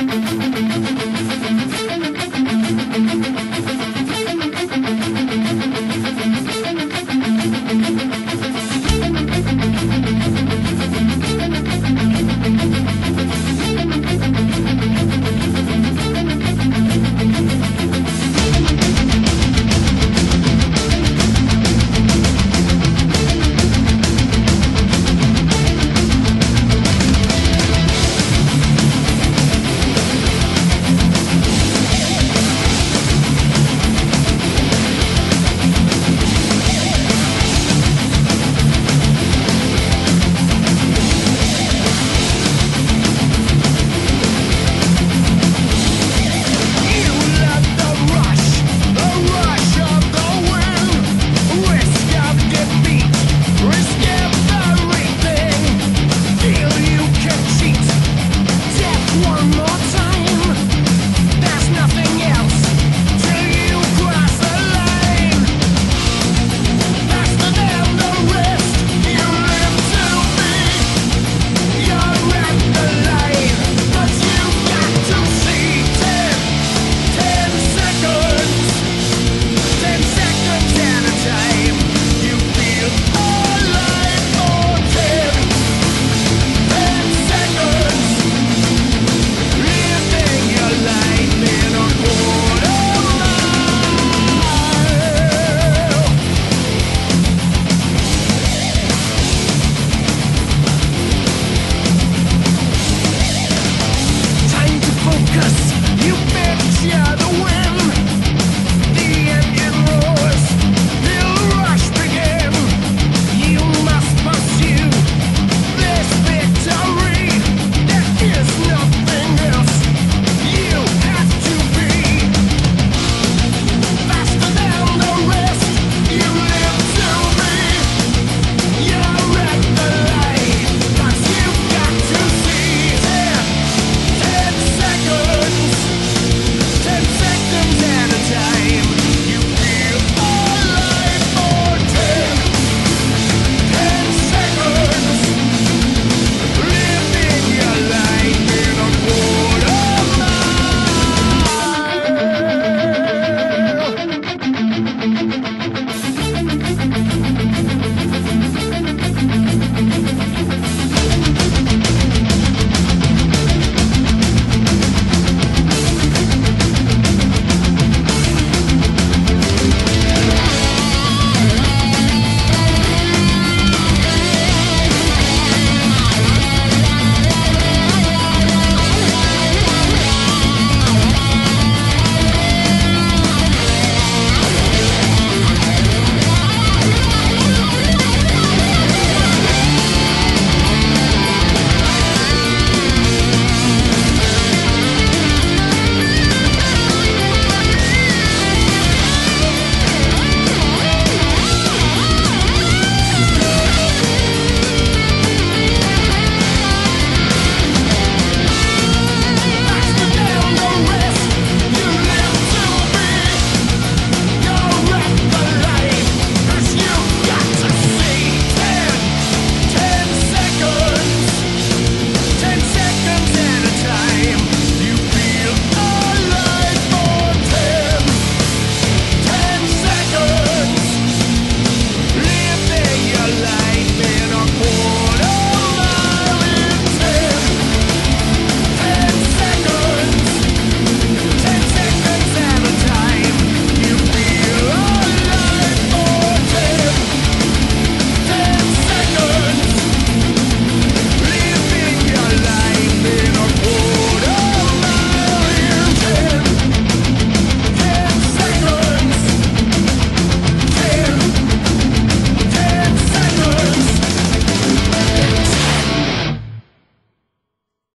Música